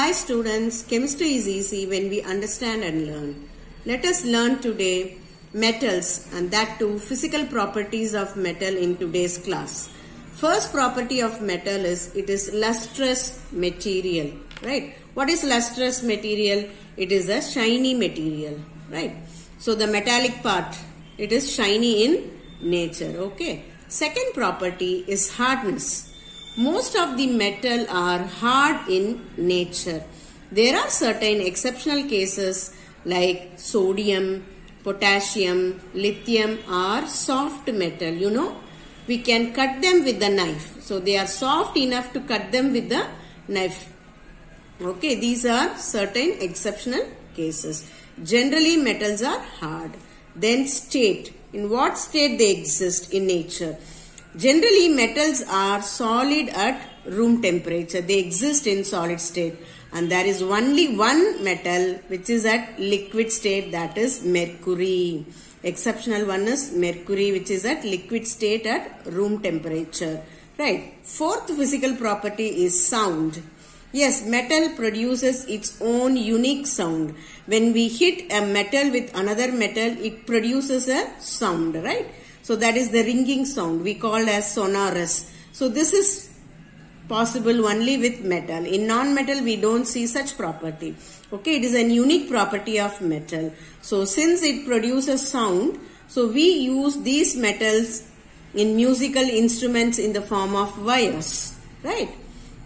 Hi students, chemistry is easy when we understand and learn. Let us learn today metals and that too physical properties of metal in today's class. First property of metal is it is lustrous material, right? What is lustrous material? It is a shiny material, right? So the metallic part, it is shiny in nature, okay? Second property is hardness. Most of the metal are hard in nature. There are certain exceptional cases like sodium, potassium, lithium are soft metal, you know. We can cut them with the knife. So they are soft enough to cut them with the knife. Okay, these are certain exceptional cases. Generally metals are hard. Then state. In what state they exist in nature? Generally, metals are solid at room temperature. They exist in solid state. And there is only one metal which is at liquid state that is mercury. Exceptional one is mercury which is at liquid state at room temperature. Right. Fourth physical property is sound. Yes, metal produces its own unique sound. When we hit a metal with another metal, it produces a sound, right? So that is the ringing sound we call as sonorous. So this is possible only with metal. In non-metal we don't see such property. Okay, it is a unique property of metal. So since it produces sound, so we use these metals in musical instruments in the form of wires. Right?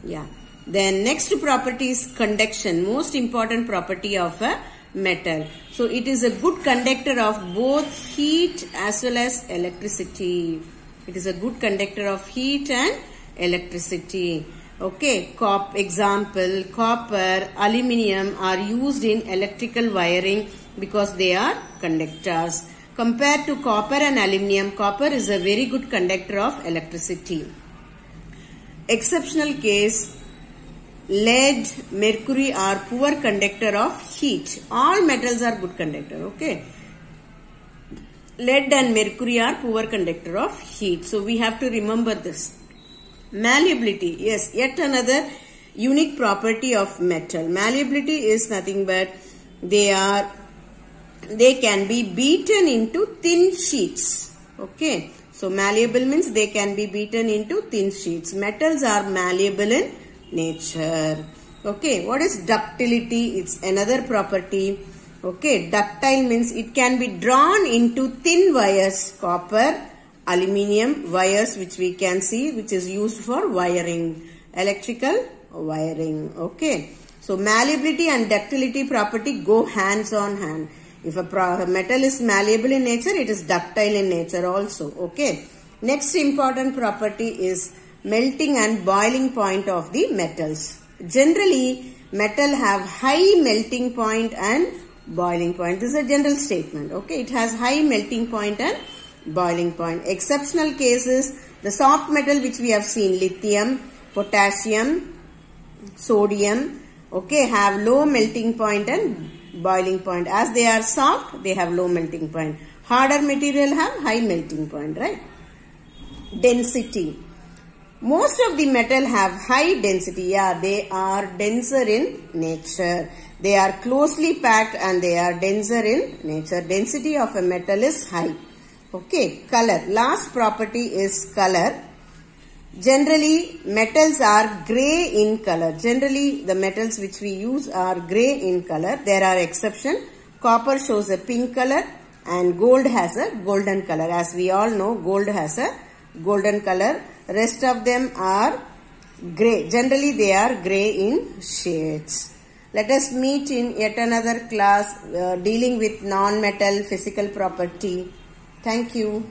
Yeah. Then next property is conduction. Most important property of a metal. So it is a good conductor of both heat as well as electricity. It is a good conductor of heat and electricity. Okay, cop example, copper, aluminium are used in electrical wiring because they are conductors. Compared to copper and aluminium, copper is a very good conductor of electricity. Exceptional case, lead, mercury are poor conductor of heat. All metals are good conductor, okay. Lead and mercury are poor conductor of heat. So we have to remember this. Malleability, yes, yet another unique property of metal. Malleability is nothing but they are, they can be beaten into thin sheets, okay. So malleable means they can be beaten into thin sheets. Metals are malleable in nature. Okay, what is ductility? It's another property. Okay, ductile means it can be drawn into thin wires, copper, aluminium wires which we can see which is used for wiring, electrical wiring. Okay, so malleability and ductility property go hands on hand. If a metal is malleable in nature, it is ductile in nature also. Okay, next important property is melting and boiling point of the metals. Generally, metal have high melting point and boiling point. This is a general statement. Okay, it has high melting point and boiling point. Exceptional cases, the soft metal which we have seen, lithium, potassium, sodium, okay, have low melting point and boiling point. As they are soft, they have low melting point. Harder material have high melting point, right? Density. Most of the metal have high density. Yeah, they are denser in nature. They are closely packed and they are denser in nature. Density of a metal is high. Okay, color. Last property is color. Generally, metals are grey in color. Generally, the metals which we use are grey in color. There are exceptions. Copper shows a pink color and gold has a golden color. As we all know, gold has a golden color. Rest of them are grey. Generally, they are grey in shades. Let us meet in yet another class uh, dealing with non-metal physical property. Thank you.